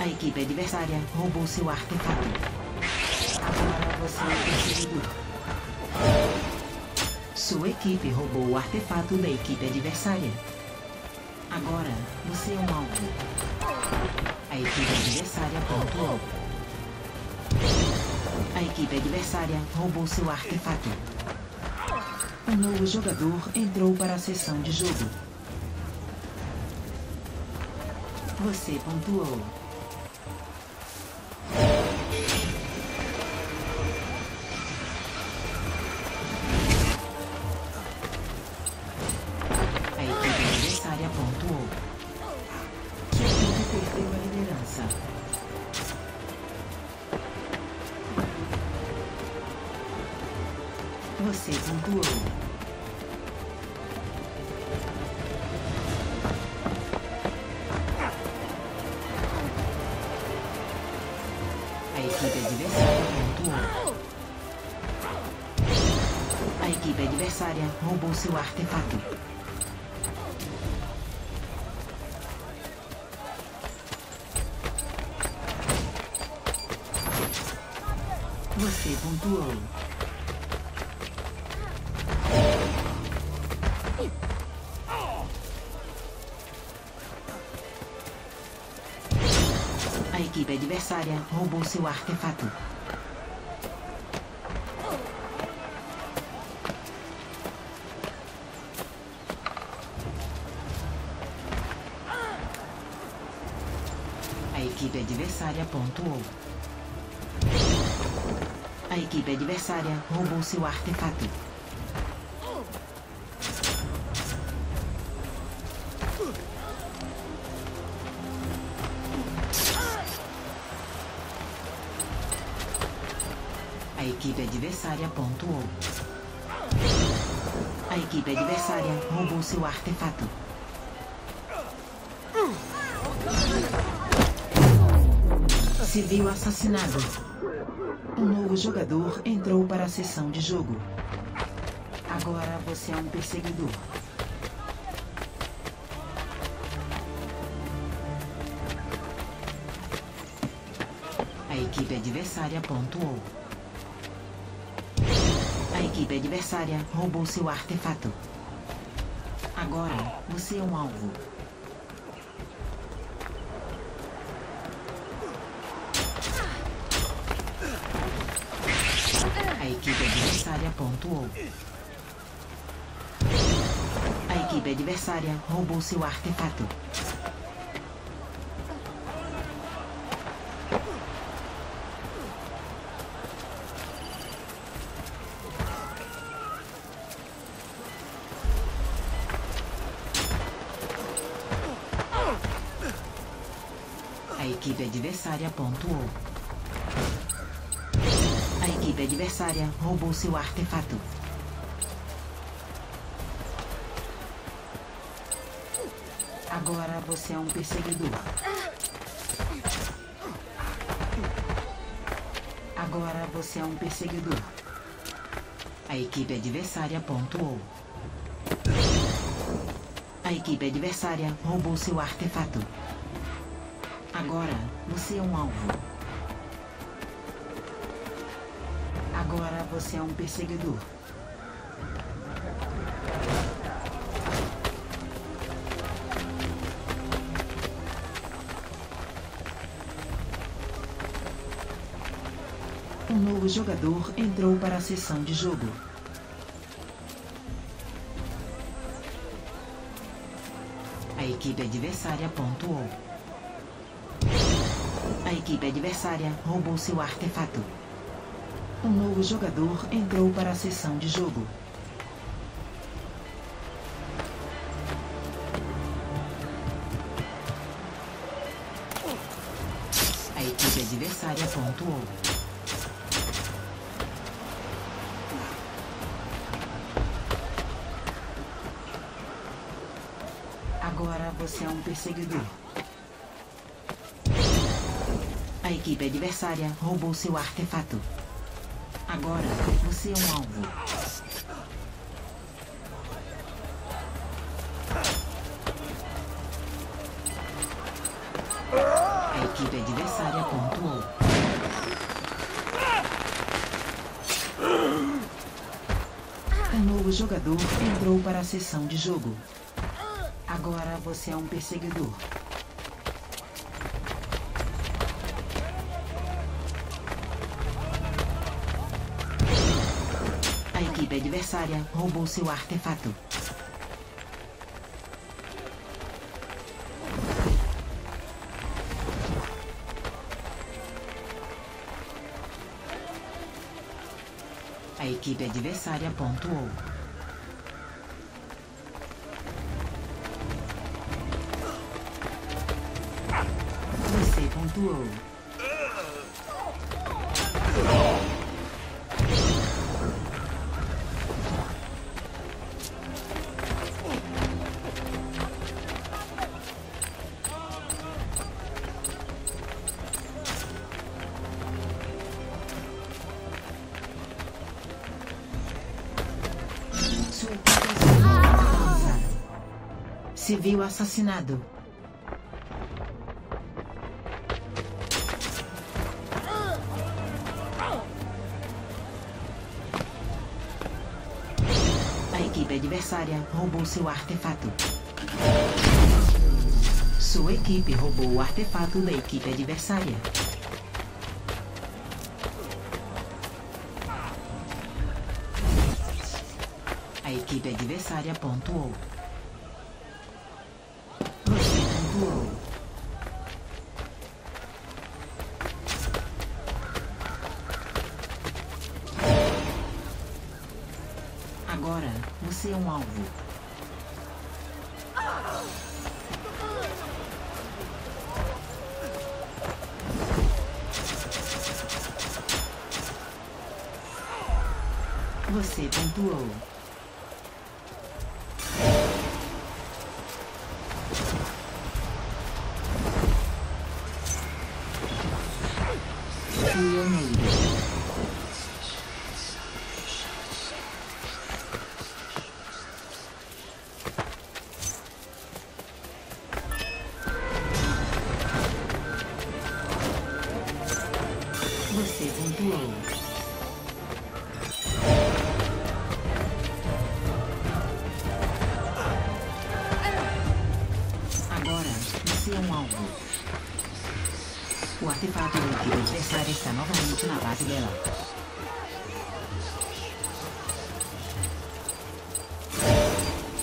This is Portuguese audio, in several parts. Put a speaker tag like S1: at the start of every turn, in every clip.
S1: A equipe adversária roubou seu artefato. Agora você é perseguidor. Sua equipe roubou o artefato da equipe adversária. Agora você é um alvo. A equipe adversária pontuou. A equipe adversária roubou seu artefato. Um novo jogador entrou para a sessão de jogo. Você pontuou. Roubou seu artefato. Você pontuou. A equipe adversária roubou seu artefato. Adversária pontuou. A equipe adversária roubou seu artefato. A equipe adversária pontuou. A equipe adversária roubou seu artefato. Civil assassinado. Um novo jogador entrou para a sessão de jogo. Agora você é um perseguidor. A equipe adversária pontuou. A equipe adversária roubou seu artefato. Agora você é um alvo. Adversária pontuou. A equipe adversária roubou seu artefato. A equipe adversária pontuou. A equipe adversária roubou seu artefato. Agora você é um perseguidor. Agora você é um perseguidor. A equipe adversária pontuou. A equipe adversária roubou seu artefato. Agora você é um alvo. Agora você é um perseguidor. Um novo jogador entrou para a sessão de jogo. A equipe adversária pontuou. A equipe adversária roubou seu artefato. Um novo jogador entrou para a sessão de jogo. A equipe adversária pontuou. Agora você é um perseguidor. A equipe adversária roubou seu artefato. Agora você é um alvo. A equipe adversária pontuou. Um novo jogador entrou para a sessão de jogo. Agora você é um perseguidor. Adversária roubou seu artefato. A equipe adversária pontuou. Você pontuou. Civil assassinado. A equipe adversária roubou seu artefato. Sua equipe roubou o artefato da equipe adversária. A equipe adversária pontuou. Agora você é um alvo. Você pontuou.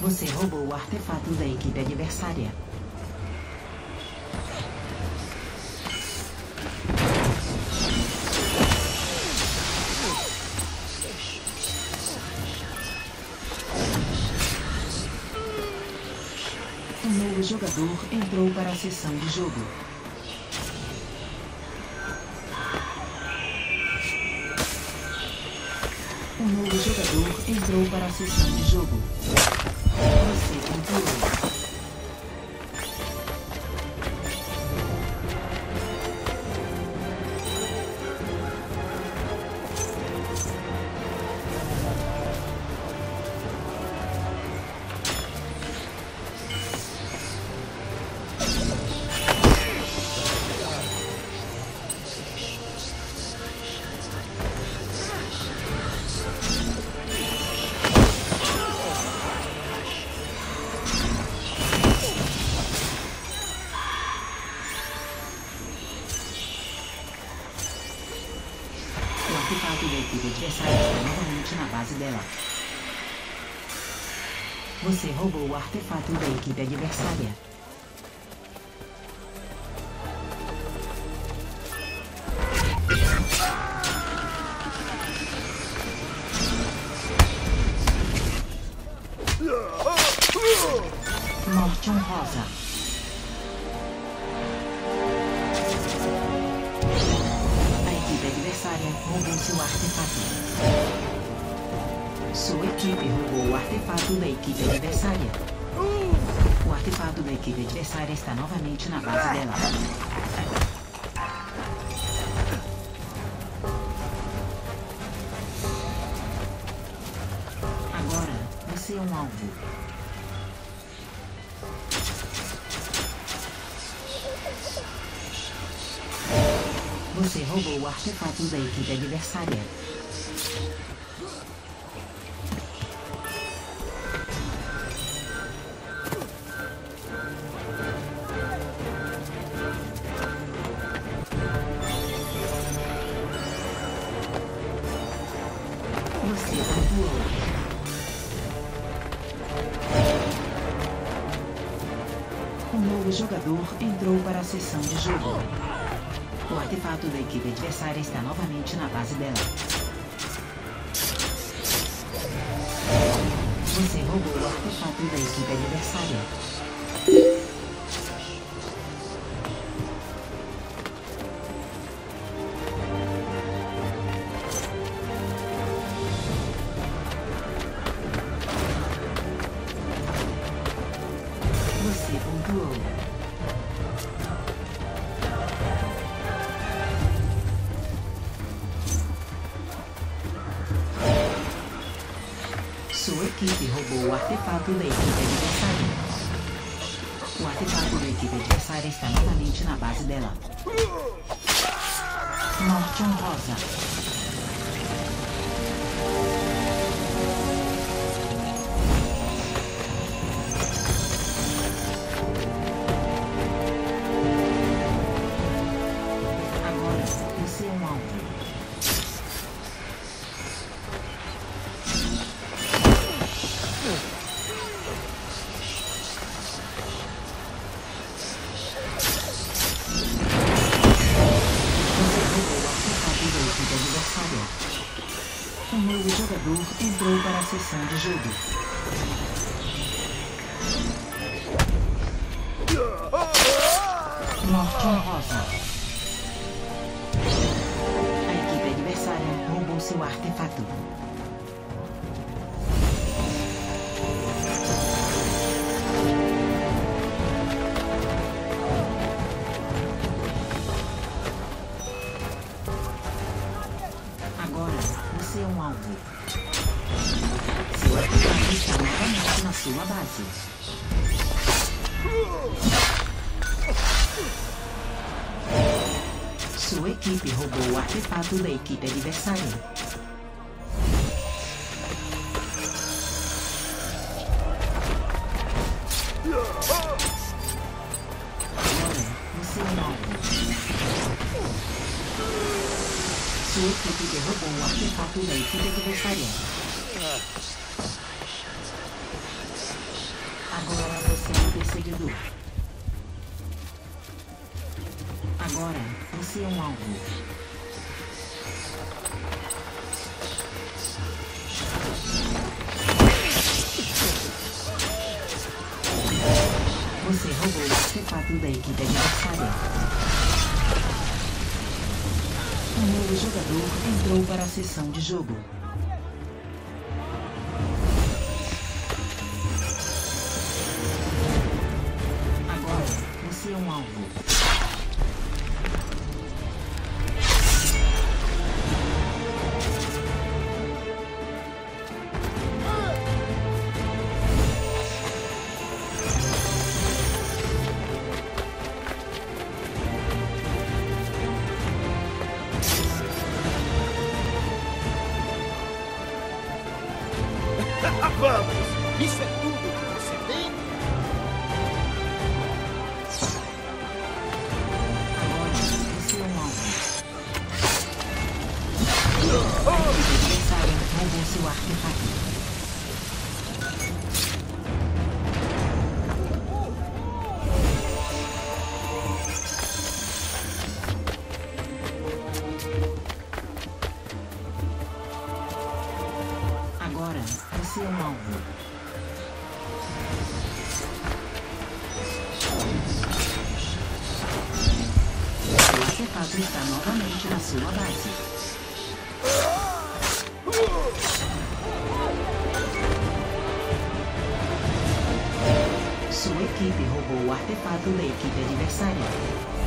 S1: Você roubou o artefato da equipe adversária. Um novo jogador entrou para a sessão de jogo. Entrou para a sessão de jogo. Você pontuou. Você roubou o artefato da equipe adversária. Morte honrosa. Sua equipe roubou o artefato da equipe adversária. O artefato da equipe adversária está novamente na base dela. Agora, você é um alvo. Você roubou o artefato da equipe adversária. Novo jogador entrou para a sessão de jogo. O artefato da equipe adversária está novamente na base dela. Você roubou o artefato da equipe adversária. O artefato da equipe adversária está novamente na base dela. Morte honrosa. Equipe roubou o artefato da equipe adversária. Sua equipe derrubou o artefato da equipe adversária. Agora você é um perseguidor. Agora você é um alvo. Você roubou o artefato da equipe adversária. Um novo jogador entrou para a sessão de jogo. Está novamente na sua base. Sua equipe roubou o artefato da equipe adversária.